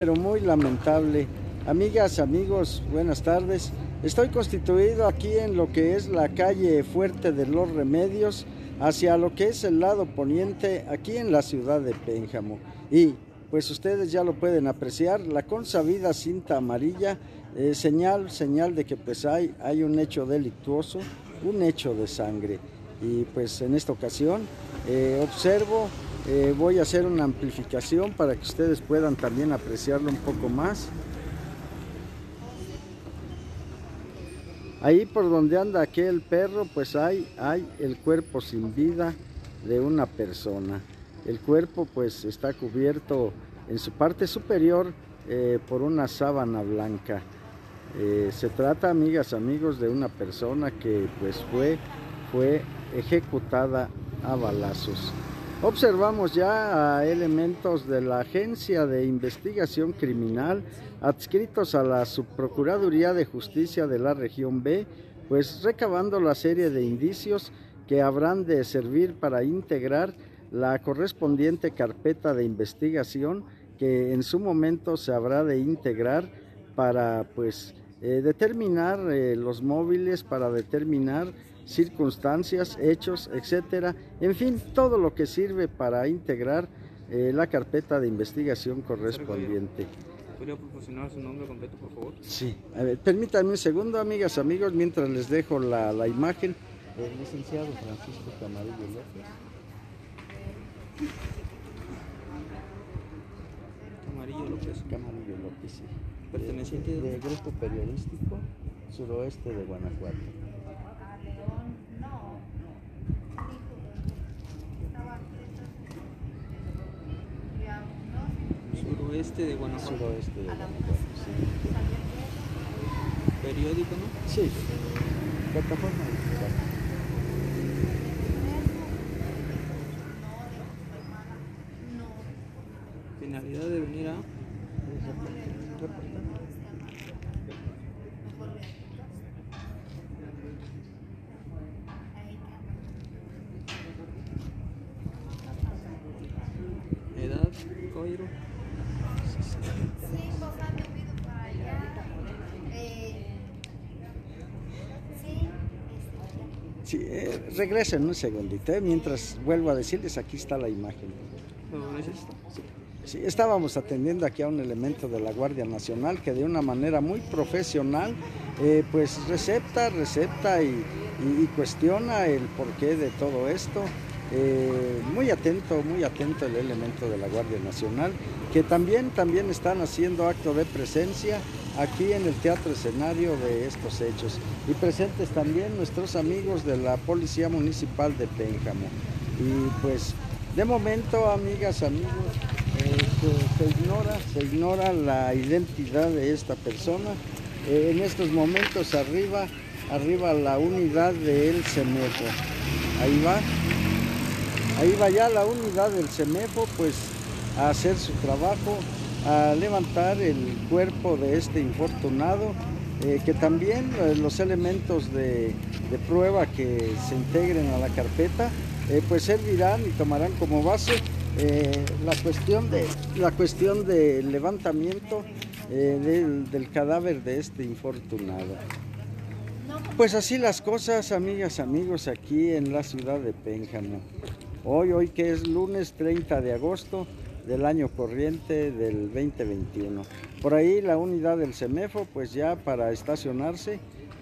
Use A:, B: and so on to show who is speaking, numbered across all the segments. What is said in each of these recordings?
A: pero muy lamentable. Amigas, amigos, buenas tardes. Estoy constituido aquí en lo que es la calle Fuerte de los Remedios, hacia lo que es el lado poniente, aquí en la ciudad de Pénjamo. Y pues ustedes ya lo pueden apreciar, la consabida cinta amarilla, eh, señal, señal de que pues hay, hay un hecho delictuoso, un hecho de sangre. Y pues en esta ocasión eh, observo eh, voy a hacer una amplificación para que ustedes puedan también apreciarlo un poco más. Ahí por donde anda aquel perro, pues hay, hay el cuerpo sin vida de una persona. El cuerpo pues está cubierto en su parte superior eh, por una sábana blanca. Eh, se trata, amigas, amigos, de una persona que pues fue, fue ejecutada a balazos. Observamos ya a elementos de la Agencia de Investigación Criminal adscritos a la Subprocuraduría de Justicia de la región B, pues recabando la serie de indicios que habrán de servir para integrar la correspondiente carpeta de investigación que en su momento se habrá de integrar para pues eh, determinar eh, los móviles, para determinar circunstancias, hechos, etcétera, en fin, todo lo que sirve para integrar eh, la carpeta de investigación correspondiente.
B: ¿Podría proporcionar su nombre completo, por favor?
A: Sí, a ver, permítanme un segundo, amigas, amigos, mientras les dejo la, la imagen. El licenciado Francisco Camarillo López.
B: Camarillo López.
A: Camarillo
B: Perteneciente
A: de, de grupo periodístico suroeste de Guanajuato.
B: Suroeste de Guanajuato.
A: Suroeste de Guanajuato, sí.
B: Periódico, ¿no?
A: Sí, plataforma digital.
B: Finalidad de venir a
C: Sí, vos han vivido para allá. Eh, sí,
A: regresen un segundito, eh, mientras vuelvo a decirles, aquí está la imagen. Sí, estábamos atendiendo aquí a un elemento de la Guardia Nacional que de una manera muy profesional, eh, pues recepta, recepta y, y- y cuestiona el porqué de todo esto. Eh, muy atento, muy atento el elemento de la Guardia Nacional, que también, también están haciendo acto de presencia aquí en el teatro escenario de estos hechos. Y presentes también nuestros amigos de la Policía Municipal de Pénjamo. Y pues, de momento, amigas, amigos, eh, se, ignora, se ignora la identidad de esta persona. Eh, en estos momentos arriba, arriba la unidad del CEMEFO. Ahí va. Ahí va ya la unidad del CEMEFO, pues a hacer su trabajo, a levantar el cuerpo de este infortunado, eh, que también eh, los elementos de, prueba que se integren a la carpeta, eh, pues servirán y tomarán como base la cuestión de la cuestión del levantamiento del, del cadáver de este infortunado. Pues así las cosas, amigas, amigos, aquí en la ciudad de Pénjamo. Hoy, hoy que es lunes 30 de agosto del año corriente del 2021. Por ahí la unidad del CEMEFO, pues ya para estacionarse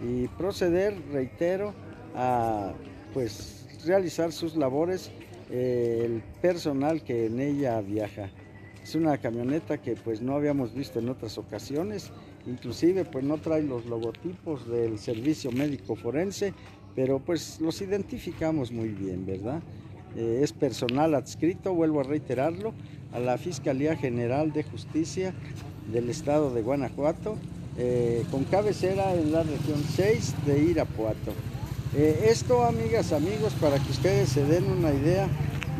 A: y proceder, reitero, a pues realizar sus labores eh, el personal que en ella viaja. Es una camioneta que pues no habíamos visto en otras ocasiones, inclusive pues no trae los logotipos del servicio médico forense, pero pues los identificamos muy bien, ¿verdad? Eh, es personal adscrito, vuelvo a reiterarlo, a la Fiscalía General de Justicia del Estado de Guanajuato, eh, con cabecera en la región 6 de Irapuato. Eh, esto, amigas, amigos, para que ustedes se den una idea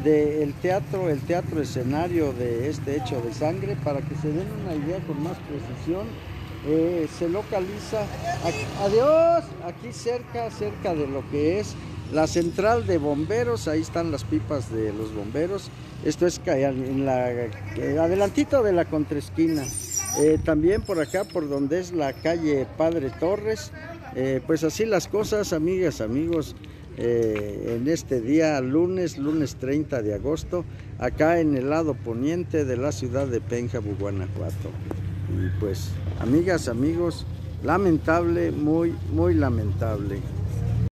A: del teatro, el teatro escenario de este hecho de sangre, para que se den una idea con más precisión, se localiza, aquí, adiós, aquí cerca, cerca de lo que es la central de bomberos, ahí están las pipas de los bomberos. Esto es en la adelantito de la contraesquina. Eh, también por acá, por donde es la calle Padre Torres. Eh, pues así las cosas, amigas, amigos, eh, en este día lunes, lunes 30 de agosto, acá en el lado poniente de la ciudad de Pénjamo, Guanajuato. Y pues, amigas, amigos, lamentable, muy, muy lamentable.